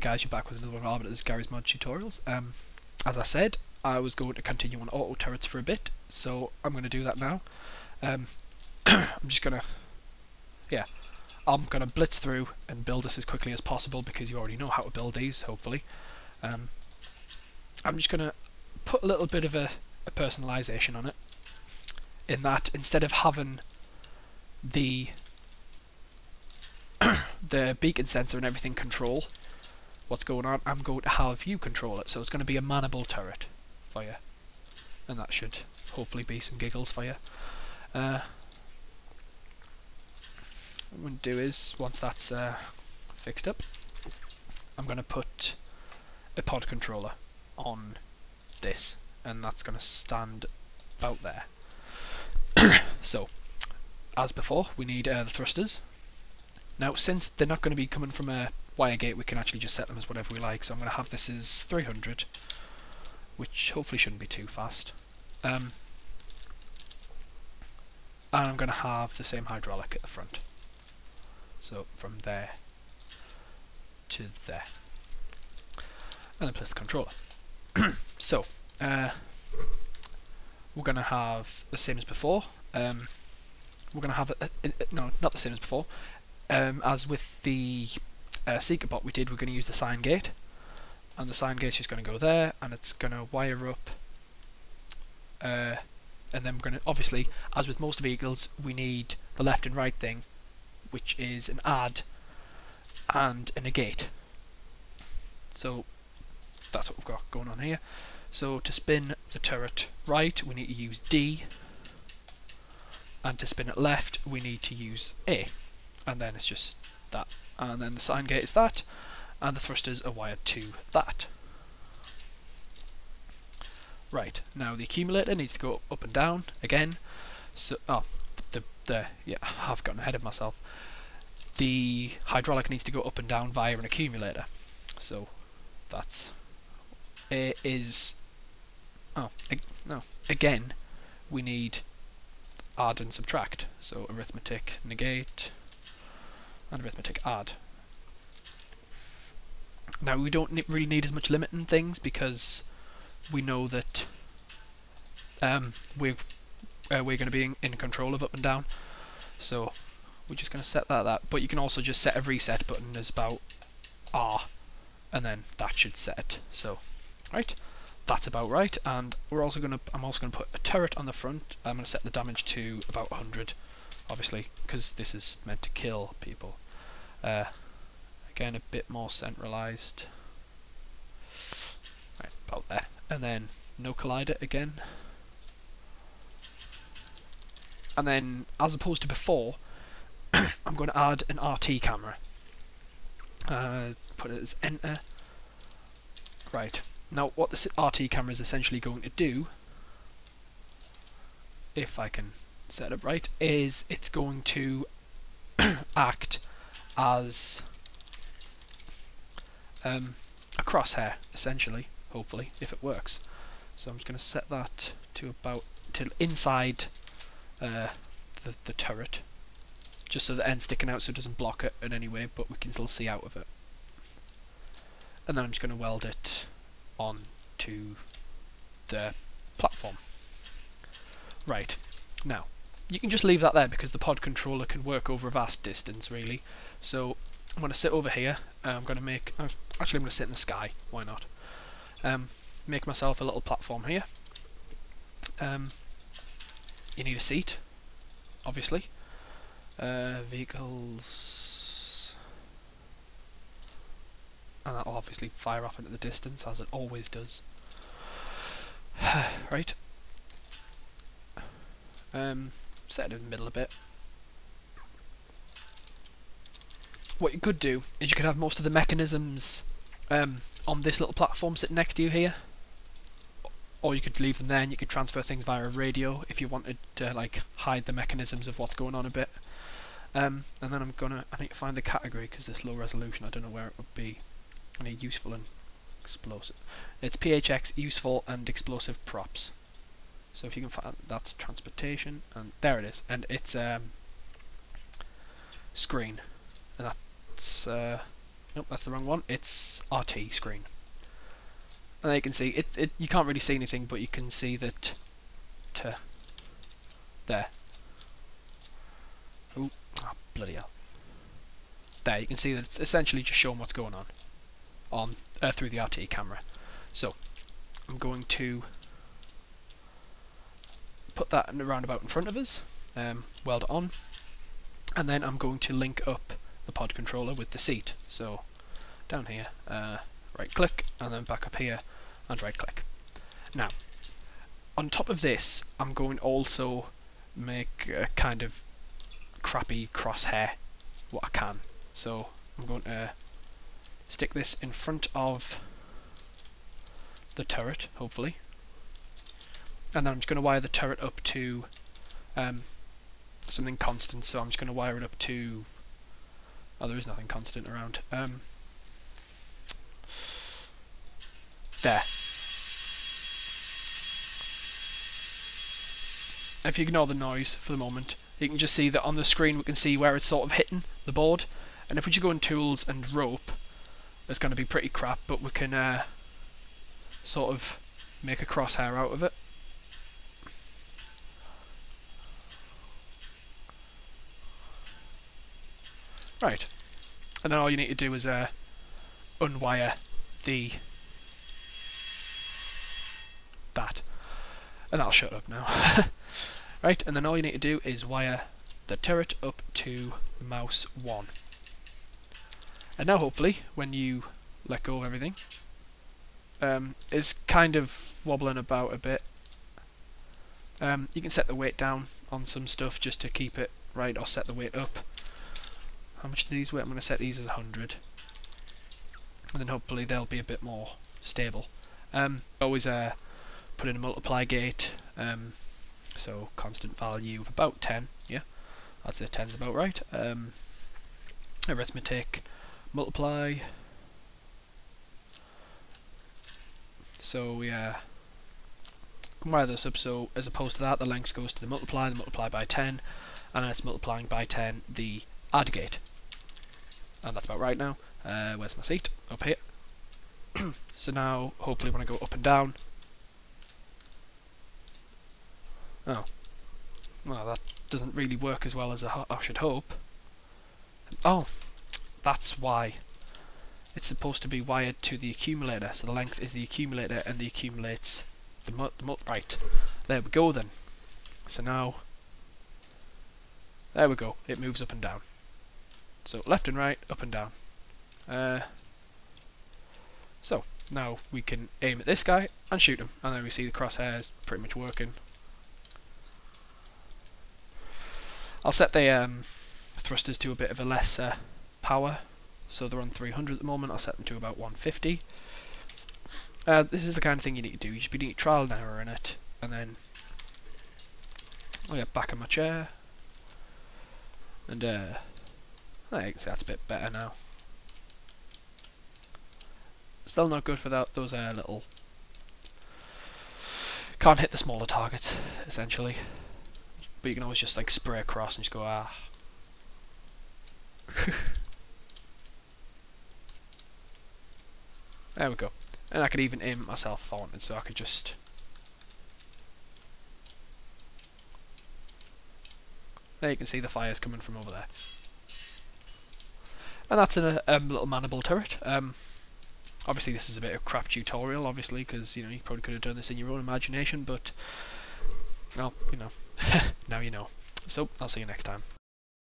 guys, you're back with another one of Arbiter's Garry's Mod Tutorials. Um, as I said, I was going to continue on auto turrets for a bit, so I'm going to do that now. Um, I'm just going to, yeah, I'm going to blitz through and build this as quickly as possible because you already know how to build these, hopefully. Um, I'm just going to put a little bit of a, a personalisation on it, in that instead of having the the beacon sensor and everything control what's going on, I'm going to have you control it. So it's going to be a manable turret for you. And that should hopefully be some giggles for you. Uh, what I'm going to do is, once that's uh, fixed up, I'm going to put a pod controller on this. And that's going to stand out there. so, as before, we need uh, the thrusters. Now, since they're not going to be coming from a wire gate, we can actually just set them as whatever we like. So I'm going to have this as 300, which hopefully shouldn't be too fast. Um, and I'm going to have the same hydraulic at the front. So from there to there. And then place the controller. so, uh, we're going to have the same as before. Um, we're going to have, a, a, a, no, not the same as before. Um, as with the uh, Seeker bot we did, we're going to use the sine gate. And the sine gate is going to go there, and it's going to wire up. Uh, and then we're going to, obviously, as with most vehicles, we need the left and right thing, which is an add and a negate. So that's what we've got going on here. So to spin the turret right, we need to use D, and to spin it left, we need to use A, and then it's just that. And then the sine gate is that, and the thrusters are wired to that. Right, now the accumulator needs to go up and down again. So, oh, the, the, yeah, I've gotten ahead of myself. The hydraulic needs to go up and down via an accumulator. So, that's, it is, oh, no, again, we need add and subtract. So arithmetic negate and arithmetic add. Now we don't really need as much limiting things because we know that um, we're uh, we're going to be in, in, control of up and down. So we're just going to set that that. But you can also just set a reset button as about R, and then that should set. So right that's about right. And we're also going to, I'm also going to put a turret on the front. I'm going to set the damage to about 100, obviously, because this is meant to kill people. Uh, again, a bit more centralized. Right, about there. And then no collider again. And then, as opposed to before, I'm going to add an RT camera. Uh, put it as enter. Right. Now what the RT camera is essentially going to do, if I can set it right, is it's going to act as um, a crosshair, essentially, hopefully, if it works. So I'm just going to set that to about till inside uh, the, the turret, just so the end's sticking out so it doesn't block it in any way, but we can still see out of it. And then I'm just going to weld it on to the platform. Right, now, you can just leave that there because the pod controller can work over a vast distance, really. So, I'm going to sit over here, I'm going to make, uh, actually I'm going to sit in the sky, why not? Um, make myself a little platform here. Um, you need a seat, obviously. Uh, vehicles and that'll obviously fire off into the distance as it always does. right. Um, set it in the middle a bit. What you could do is you could have most of the mechanisms um, on this little platform sitting next to you here. Or you could leave them there and you could transfer things via a radio if you wanted to like hide the mechanisms of what's going on a bit. Um, and then I'm gonna, I need to find the category because this low resolution, I don't know where it would be. Any useful and explosive. It's PHX useful and explosive props. So if you can find that's transportation and there it is and it's um screen and that's uh, Nope, that's the wrong one. It's RT screen. And you can see, it, it, you can't really see anything, but you can see that to there. Ooh, oh, bloody hell. There, you can see that it's essentially just showing what's going on on uh, through the RT camera. So, I'm going to put that roundabout in front of us, um, weld it on, and then I'm going to link up the pod controller with the seat. So, down here, uh, right click, and then back up here, and right click. Now, on top of this, I'm going to also make a kind of crappy crosshair what I can. So I'm going to stick this in front of the turret, hopefully. And then I'm just going to wire the turret up to um, something constant, so I'm just going to wire it up to... Oh, there is nothing constant around. Um, there. If you ignore the noise for the moment, you can just see that on the screen we can see where it's sort of hitting the board. And if we just go in tools and rope, it's going to be pretty crap, but we can uh, sort of make a crosshair out of it. Right. And then all you need to do is uh, unwire the that. And that'll shut up now. right, and then all you need to do is wire the turret up to mouse 1. And now hopefully, when you let go of everything, um, it's kind of wobbling about a bit. Um, you can set the weight down on some stuff just to keep it right, or set the weight up. How much do these weigh? I'm going to set these as 100. And then hopefully they'll be a bit more stable. Um, always uh, put in a multiply gate, um, so constant value of about 10, yeah, I'd say 10 is about right. Um, arithmetic, multiply, so we uh, can wire this up so as opposed to that the length goes to the multiply, the multiply by 10, and then it's multiplying by 10 the add gate. And that's about right now. Uh, where's my seat? Up here. so now, hopefully when I go up and down, Oh. Well, that doesn't really work as well as I, I should hope. Oh, that's why. It's supposed to be wired to the accumulator, so the length is the accumulator and the accumulates the mul the right. There we go then. So now, there we go, it moves up and down. So left and right, up and down. Uh, so, now we can aim at this guy and shoot him, and then we see the crosshairs pretty much working. I'll set the um, thrusters to a bit of a lesser power, so they're on 300 at the moment. I'll set them to about 150. Uh, this is the kind of thing you need to do. You should be doing trial and error in it, and then I'll get back in my chair, and uh, I think that's a bit better now. Still not good for that. Those uh, little can't hit the smaller targets essentially. But you can always just like spray across and just go, ah. there we go. And I could even aim myself if I wanted, so I could just... There you can see the fires coming from over there. And that's a um, little manable turret. Um, obviously this is a bit of crap tutorial, obviously, because you know you probably could have done this in your own imagination, but well, you know, now you know. So, I'll see you next time.